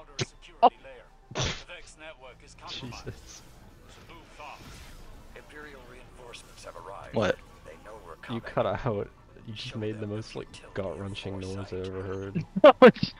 outer security layer. The Vex network is compromised. Jesus. So move fast. Imperial reinforcements have arrived. What? They know we're coming. You cut out. You just made the most like gut wrenching noise I ever heard.